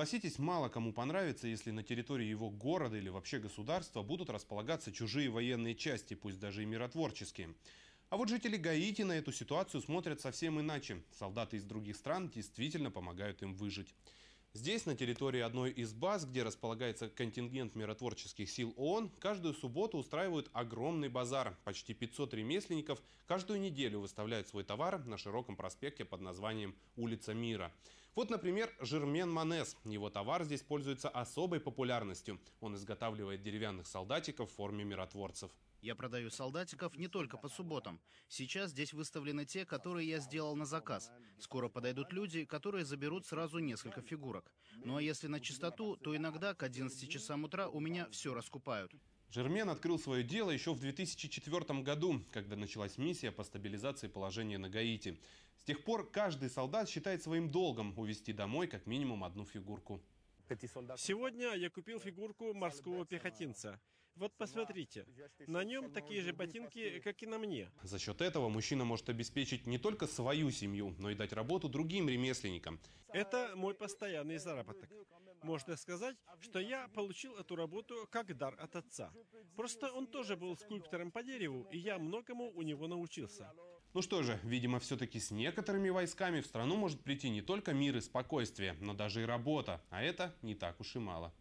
Согласитесь, мало кому понравится, если на территории его города или вообще государства будут располагаться чужие военные части, пусть даже и миротворческие. А вот жители Гаити на эту ситуацию смотрят совсем иначе. Солдаты из других стран действительно помогают им выжить. Здесь, на территории одной из баз, где располагается контингент миротворческих сил ООН, каждую субботу устраивают огромный базар. Почти 500 ремесленников каждую неделю выставляют свой товар на широком проспекте под названием «Улица мира». Вот, например, Жермен Манес. Его товар здесь пользуется особой популярностью. Он изготавливает деревянных солдатиков в форме миротворцев. Я продаю солдатиков не только по субботам. Сейчас здесь выставлены те, которые я сделал на заказ. Скоро подойдут люди, которые заберут сразу несколько фигурок. Ну а если на чистоту, то иногда к 11 часам утра у меня все раскупают. Жермен открыл свое дело еще в 2004 году, когда началась миссия по стабилизации положения на Гаити. С тех пор каждый солдат считает своим долгом увезти домой как минимум одну фигурку. Сегодня я купил фигурку морского пехотинца. Вот посмотрите, на нем такие же ботинки, как и на мне. За счет этого мужчина может обеспечить не только свою семью, но и дать работу другим ремесленникам. Это мой постоянный заработок. Можно сказать, что я получил эту работу как дар от отца. Просто он тоже был скульптором по дереву, и я многому у него научился. Ну что же, видимо, все-таки с некоторыми войсками в страну может прийти не только мир и спокойствие, но даже и работа. А это не так уж и мало.